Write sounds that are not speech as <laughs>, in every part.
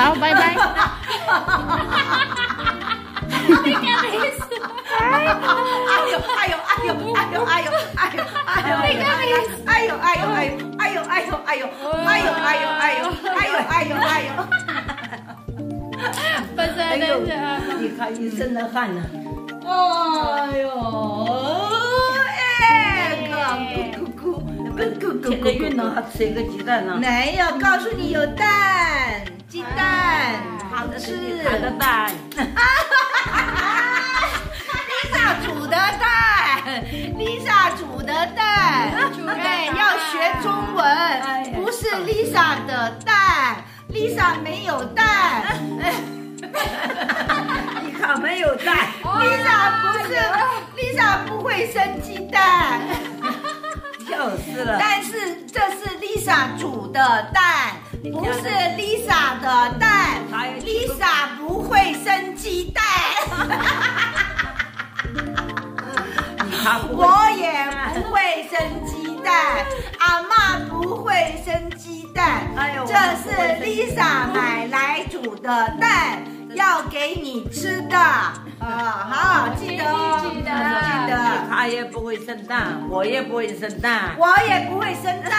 How? Bye bye. Ayaw, ayaw, ayaw, ayaw, ayaw, ayaw, ayaw, ayaw, ayaw, ayaw, ayaw, ayaw, ayaw, ayaw, Ayo, ayo, ayo, ayo, ayo, ayo, ayo, ayaw, ayaw, 呦哎呦哎呦哎呦哎呦哎呦哎呦哎呦哎呦哎呦哎呦哎呦。不是哎呦，你看一身的汗呢。哎呦，哎哥，咕咕咕，咕咕咕天天运动还吃个鸡蛋呢。没有告诉你有蛋，鸡蛋好吃。打个蛋，Lisa 的蛋，Lisa 没有蛋 <laughs> 你看没有蛋，，<laughs> Lisa 不是，<laughs> Lisa 不会生鸡蛋，笑死了。但是这是 Lisa 煮的蛋，不是 Lisa 的蛋，Lisa 不会生鸡蛋。我也不会生鸡蛋，阿妈不会生鸡蛋。哎呦这是 Lisa 买来煮的蛋，<laughs> 要给你吃的。啊，好，记得哦，记得记得。他也不会生蛋，我也不会生蛋。我也不会生蛋，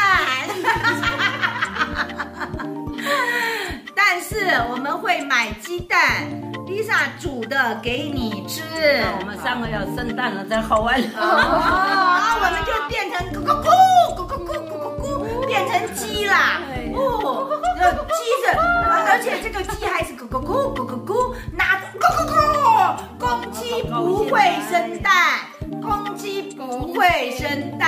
<laughs> 但是我们会买鸡蛋，Lisa 煮的给你吃。那我们三个要生蛋了，在后湾。哦，我们就变成鸡不会生蛋，公鸡不会生蛋。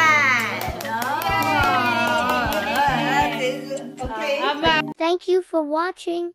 Thank you for watching.